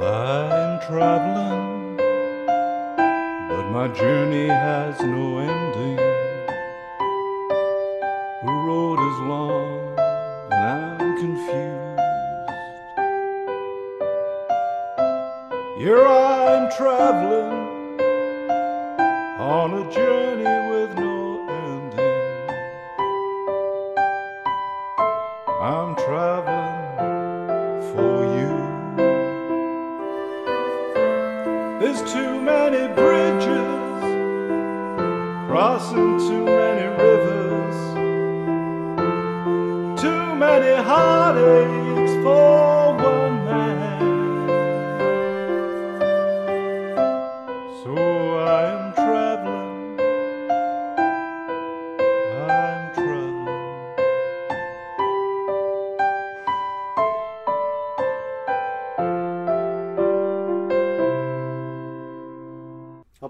Well, I'm traveling, but my journey has no ending. The road is long and I'm confused. Here I'm traveling on a journey with no ending. I'm traveling. many bridges, crossing too many rivers, too many heartaches for.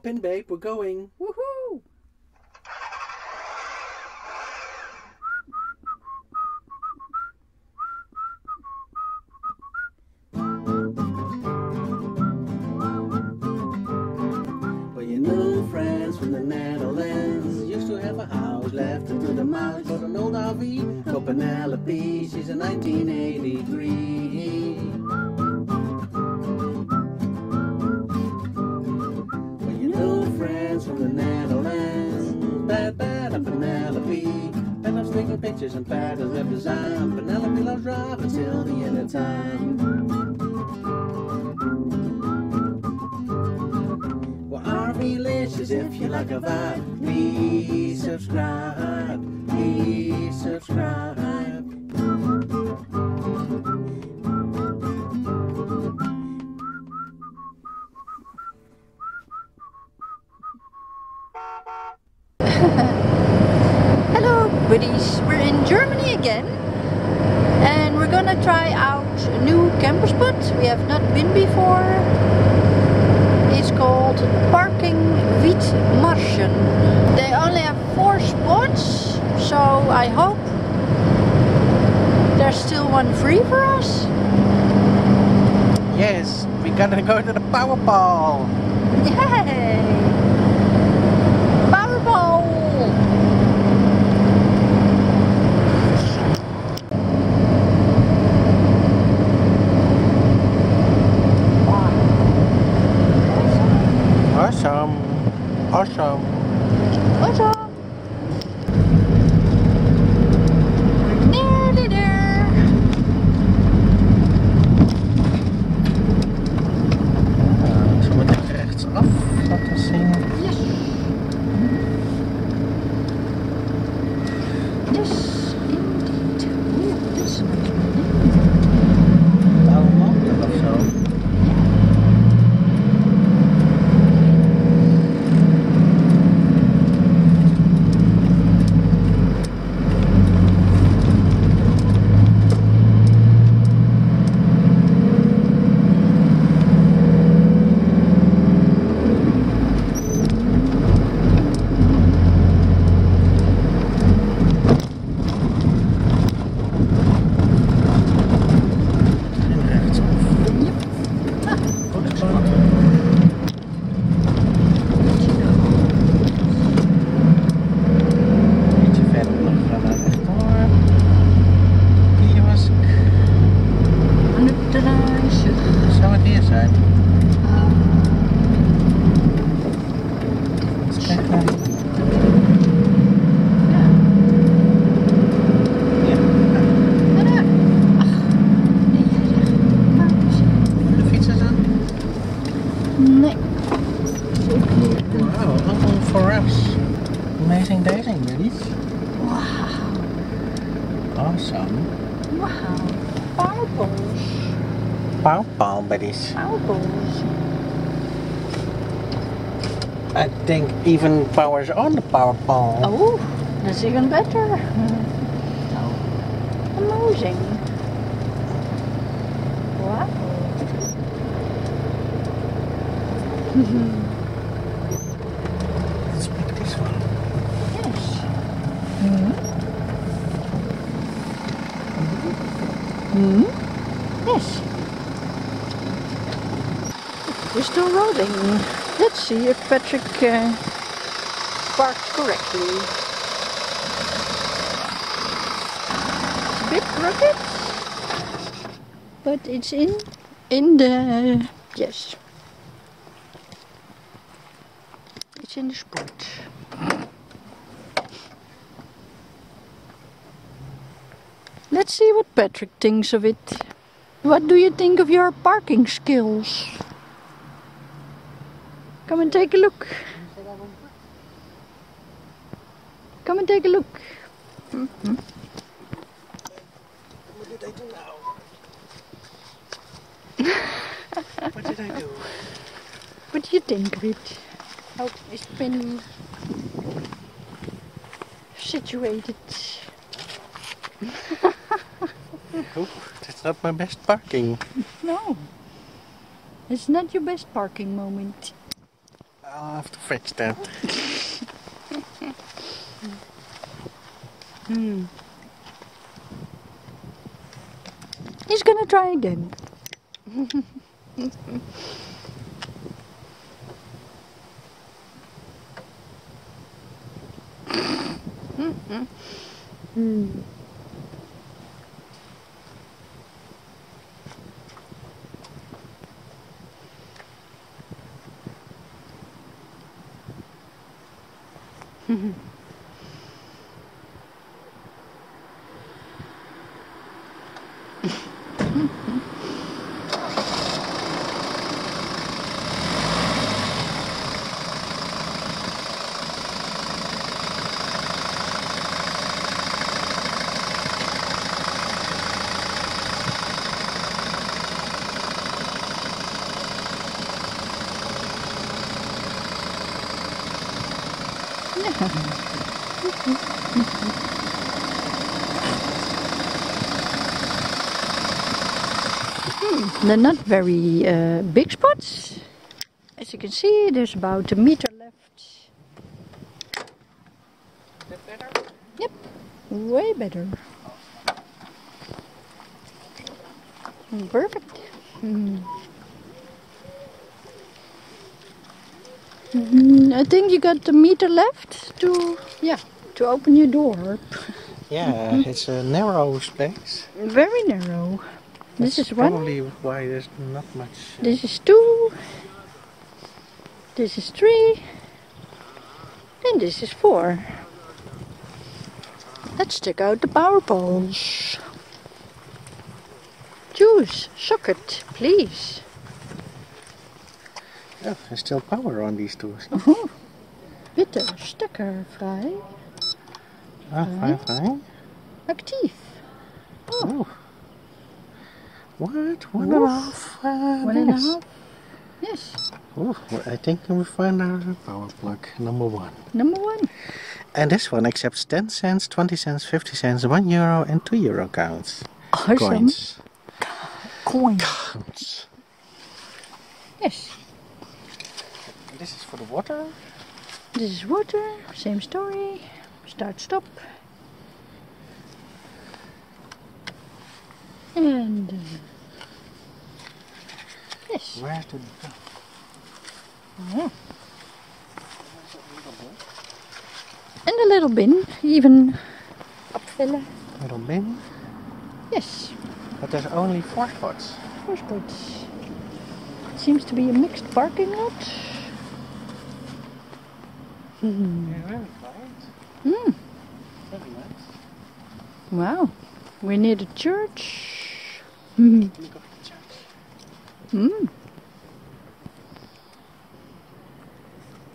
Up and we're going. try. and then go to the Powerball. ball. somebody's. Ours. I think even powers on the power pole. Oh, that's even better. Oh. Amazing. Wow. Still rolling. Let's see if Patrick uh, parked correctly. Bit crooked, but it's in in the yes. It's in the spot. Let's see what Patrick thinks of it. What do you think of your parking skills? Come and take a look. Come and take a look. Mhm. What did I do now? what did I do? What do you think of it? How it's been situated? Oh, that's not my best parking. No. It's not your best parking moment. I'll have to fetch that. Hmm. He's gonna try again. Hmm. They're not very uh, big spots. As you can see, there's about a meter left. That better? Yep, way better. Perfect. Mm. Mm, I think you got the meter left to, yeah, to open your door. Yeah, it's a narrow space. Very narrow. This is one. probably why there's not much. uh, This is two. This is three. And this is four. Let's check out the power poles. Choose socket, please. Oh, there's still power on these two. Oh, bitte, stekker vrij. Ah, fine, fine. Actief. Oh. What? One and a half? Uh, One and a half. Yes, Oh, well, I think we find our power plug number one. number one. And this one accepts 10 cents, 20 cents, 50 cents, 1 euro, and 2 euro counts. Awesome. Coins. Coin. Counts. Yes. This is for the water. This is water. Same story. Start, stop. And uh, yes. Where's the Yeah. And a little bin, even opvullen. little bin? Yes, But there's only four spots. four spots. It seems to be a mixed parking lot. Hmm. Yeah, very quiet. Hmm. Very nice. Wow, we're near the church. Hmm. Look at the church. Hmm.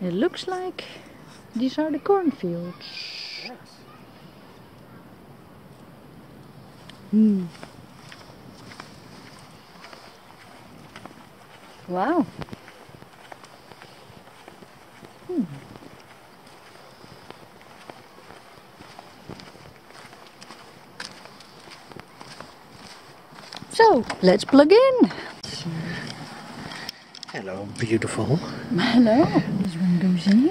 It looks like these are the cornfields. Hmm. Wow. Hmm. So, let's plug in. Hello, beautiful. Hello. goes in.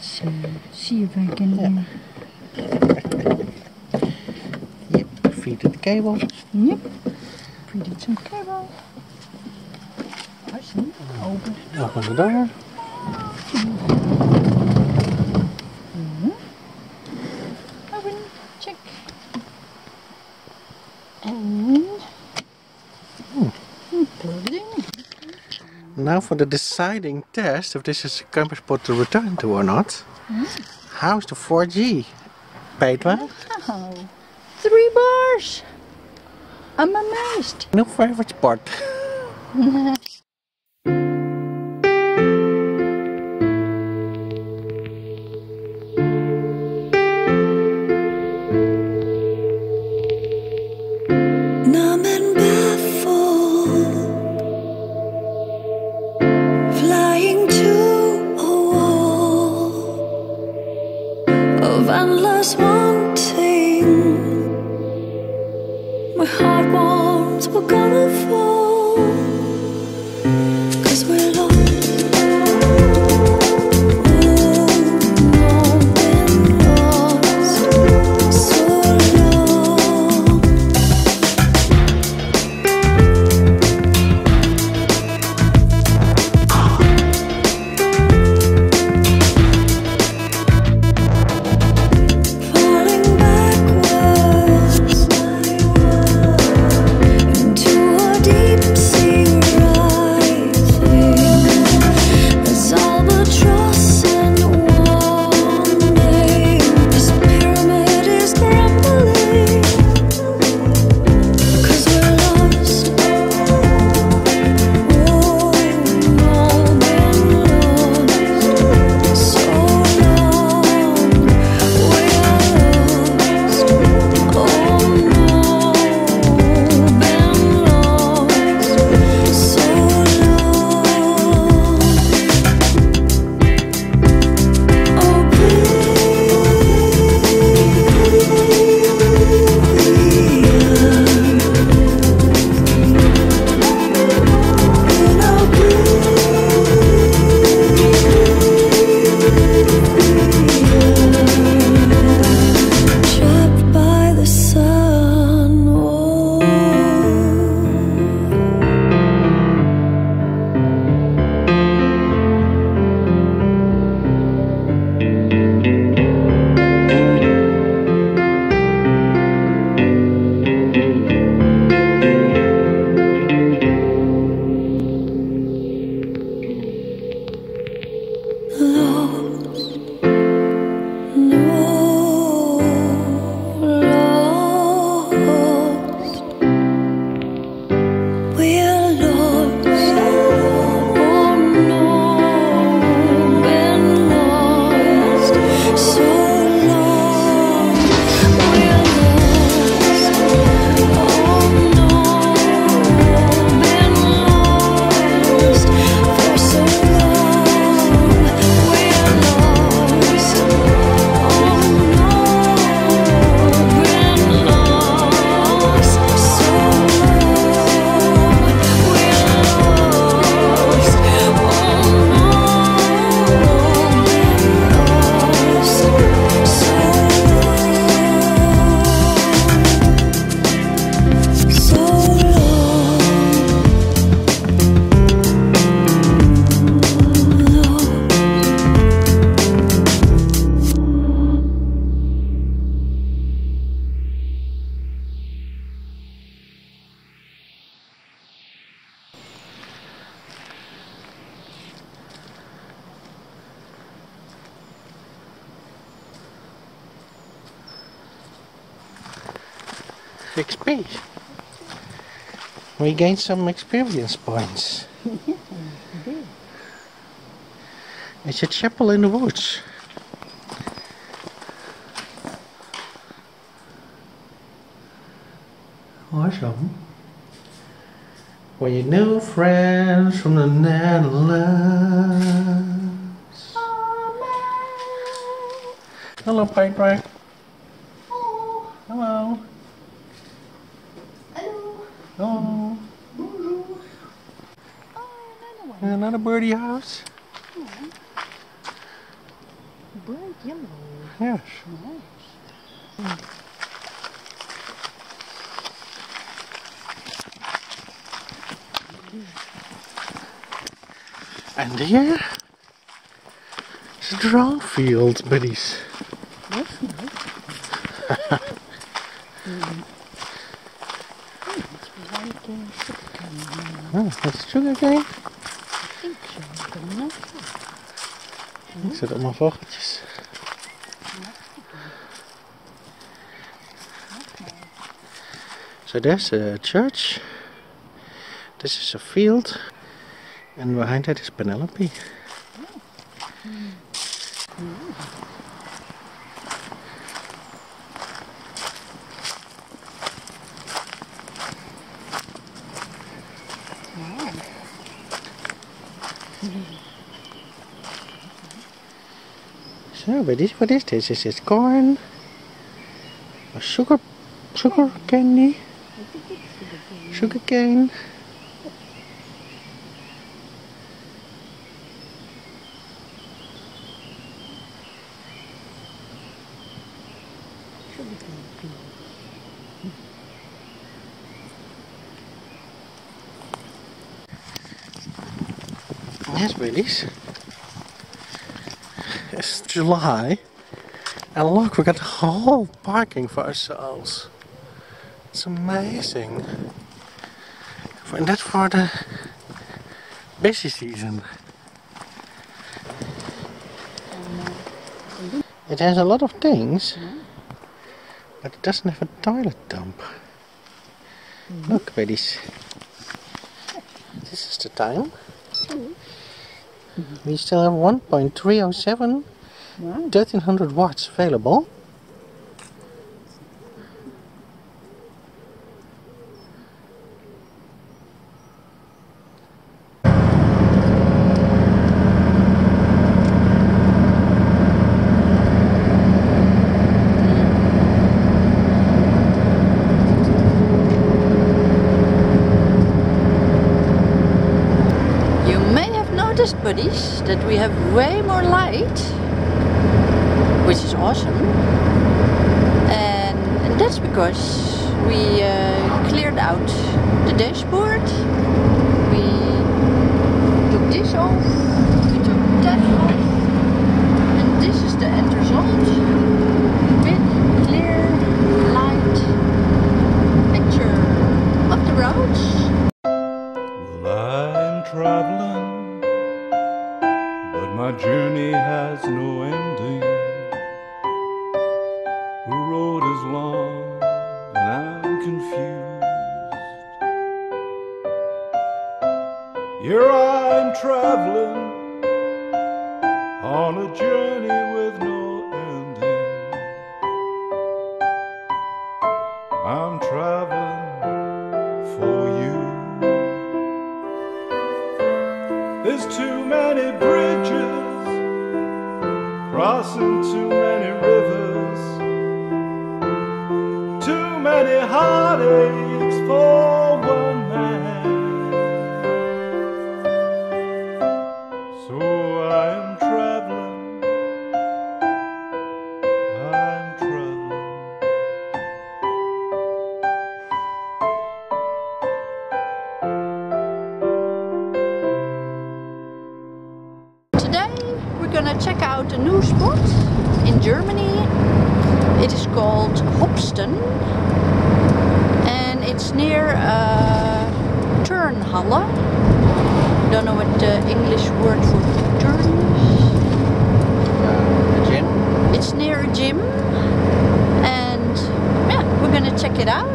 So, see if I can... Yep, yep, feed the cable. Yep, feed it some cable. I see, open. Open the door. Now for the deciding test if this is a camper spot to return to or not. Mm. How's the 4G? Petra? Three bars! I'm amazed. No favorite part. we gained some experience points. it's a chapel in the woods. Awesome. When you new friends from the Netherlands. Hello, Pipe Bright. birdie house? Yeah. Bright yellow. Yes. Nice. Mm. And here is a draw field, buddies. That's nice. mm. Oh, that's sugarcane. Zet allemaal vogeltjes. So there's a church. This is a field. And behind that is Penelope. What is, what is this? Is this corn? Or sugar, sugar candy? Sugar cane? Yes, buddies. It's July. And look, we got the whole parking for ourselves. It's amazing. And that's for the busy season. It has a lot of things, but it doesn't have a toilet dump. Look, buddies. This is the time. We still have 1.307 Wow. 1300 watts available. You may have noticed, buddies, that we have way more light, which is awesome. And, and that's because we uh, cleared out the dashboard. We took this off, we took that off, and this is the end result. Big, clear, light picture of the roads. Journey has no ending. The road is long and I'm confused. Here I'm traveling on a journey with no ending. I'm traveling for you. There's too many bridges crossing too many rivers, too many heartaches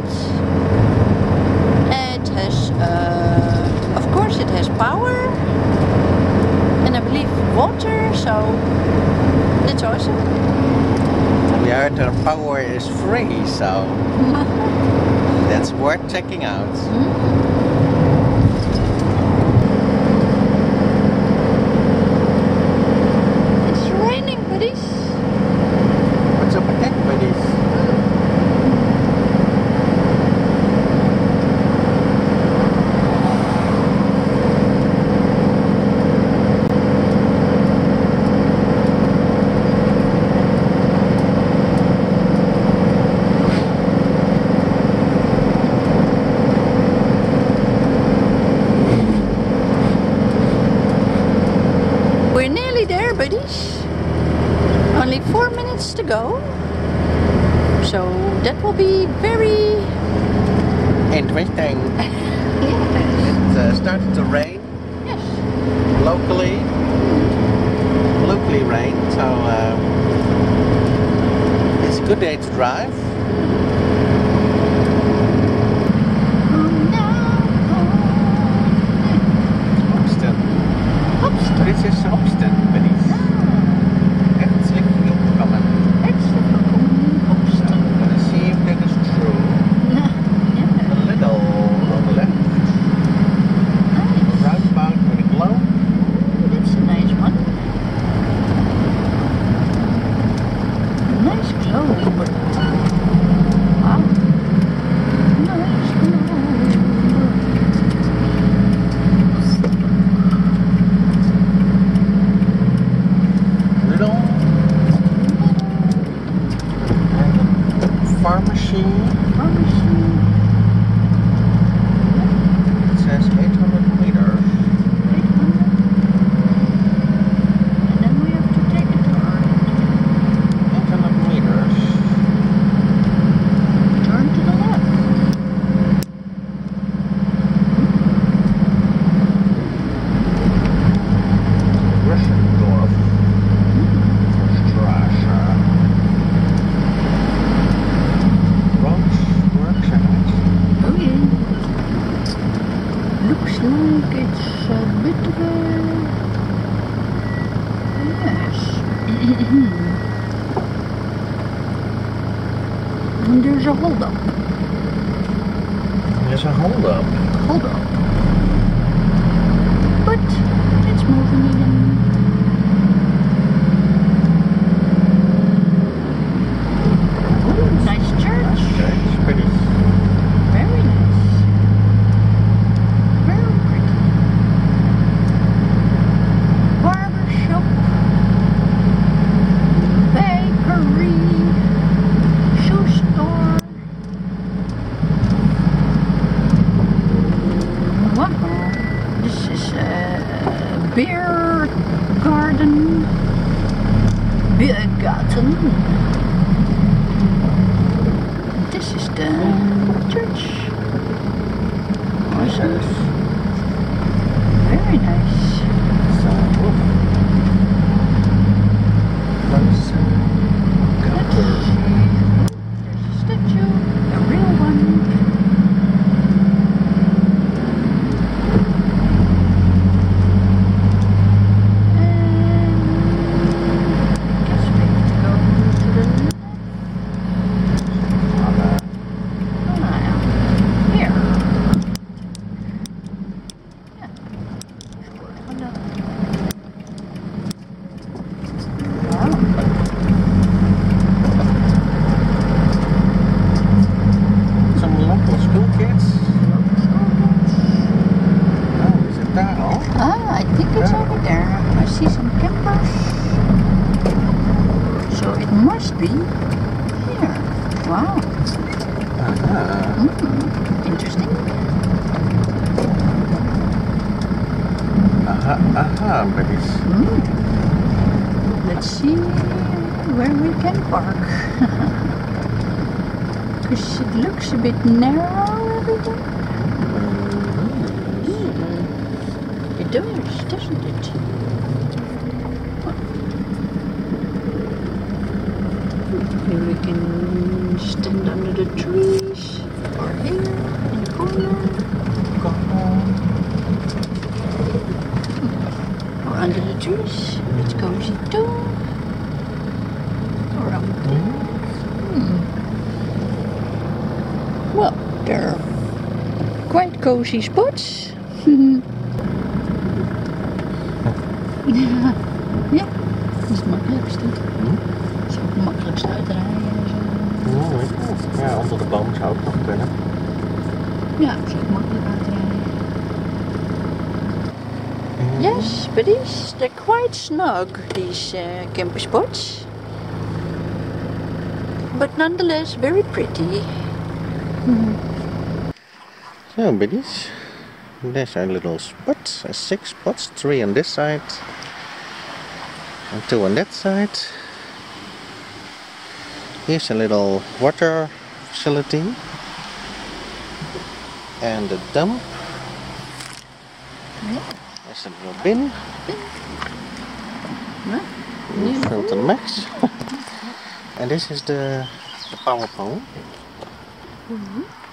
it. It has, uh, of course, it has power and I believe water, so that's awesome. We heard the power is free, so that's worth checking out. It's So that will be very interesting. yes. It uh, started to rain. Yes. Locally. Locally rain. So uh, it's a good day to drive. machine cheia. bit narrow, hmm. everything? Mm. It does, doesn't it? Here we can stand under the tree. ja. ja, dat is het makkelijkste. Dat is ook het makkelijkste uitrijden zo. Ja, onder de boom zou nog kunnen. Ja, dat is ook makkelijk uitrijden. Yes, but these, they're quite snug, these uh, spots. But nonetheless, very pretty. So biddies, there's our little spots, uh, six spots, three on this side, and two on that side. Here's a little water facility and a dump. There's a little bin. Filter max. and this is the, the power pole. Mm -hmm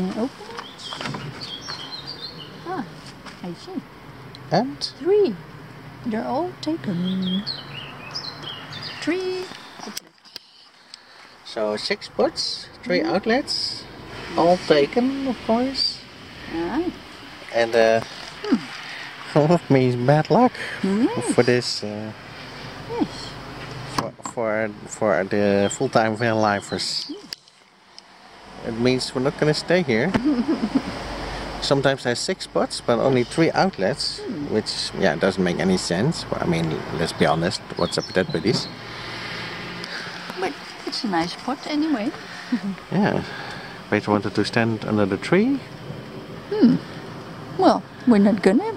open. Ah, I see. And Three. They're all taken. Three. so six puts, three outlets, all taken of course. And uh, that means bad luck Yes. for this uh, yes. for, for for the full-time van lifers. It means we're not gonna stay here. Sometimes there's six spots, but only three outlets, which yeah doesn't make any sense. Well, I mean, let's be honest. What's up with that, buddies? But it's a nice spot anyway. Yeah, Petra wanted to stand under the tree. Hmm. Well, we're not gonna.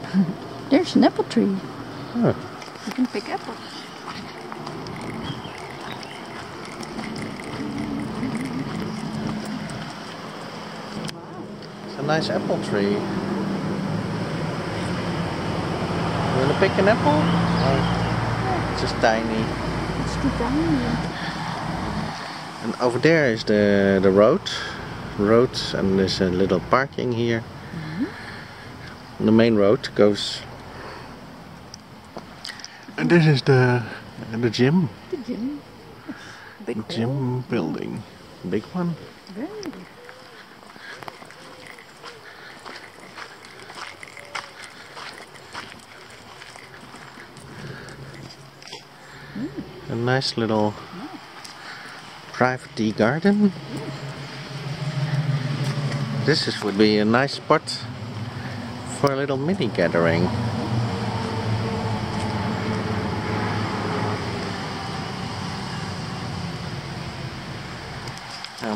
There's an apple tree. Oh. You can pick apples. Nice apple tree. You wanna pick an apple? Oh, it's just tiny. It's too tiny. And over there is the the road, road, and there's a little parking here. Mm-hmm. The main road goes. And this is the the gym, The gym. Big hall. gym building, big one. Very big. A nice little private garden. This is, would be a nice spot for a little mini gathering.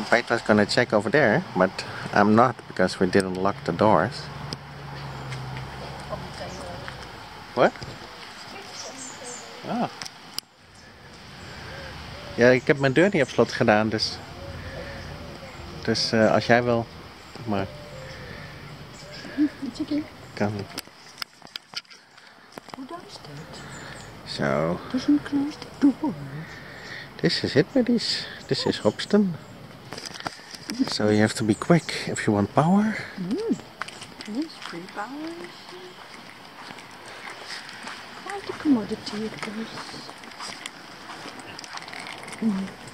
Petra's gonna check over there, but I'm not because we didn't lock the doors. Ja, ik heb mijn deur niet op slot gedaan, dus. Dus eh, als jij wil, maar It's okay. kan. Who does that? So, Doesn't close the door. this is it, buddies. This is Hopston. So you have to be quick if you want power. Yes, free powers. Quite a commodity, of course. 嗯。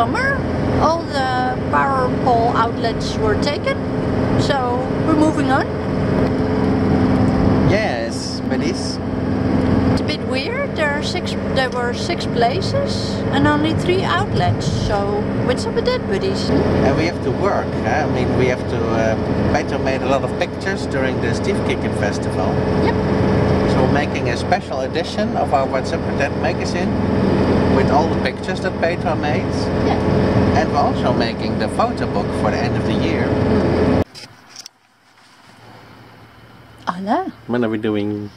That was a bummer. All the power pole outlets were taken. So we're moving on. Yes, buddies. It's a bit weird. There are six. There were six places and only three outlets. So what's up with that, buddies? And we have to work. Huh? I mean, we have to. Uh, Petra made a lot of pictures during the Steve Kicken Festival. Yep. So we're making a special edition of our What's Up with That magazine with all the pictures that Petra made. Yeah. And we're also making the photo book for the end of the year. Allah. When are we doing?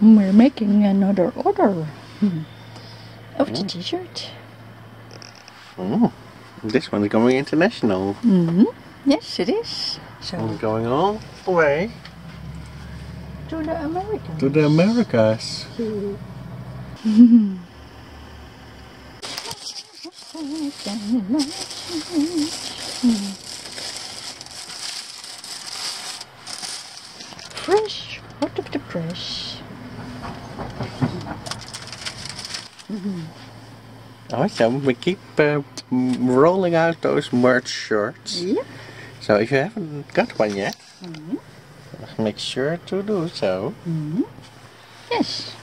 We're making another order Hmm. of the t-shirt. Oh, this one's going international. hmm Yes, it is. So We're going all the way to the Americas. to the Americas. Fresh out of the press. So we keep uh, rolling out those merch shirts. Yeah. So if you haven't got one yet, make sure to do so. Yes.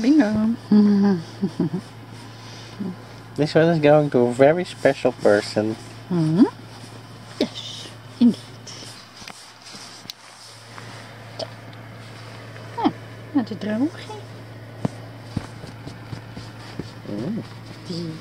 Bingo. This one is going to a very special person. Mm-hmm. Yes, indeed. Zo. Nou, naar de droogje. Die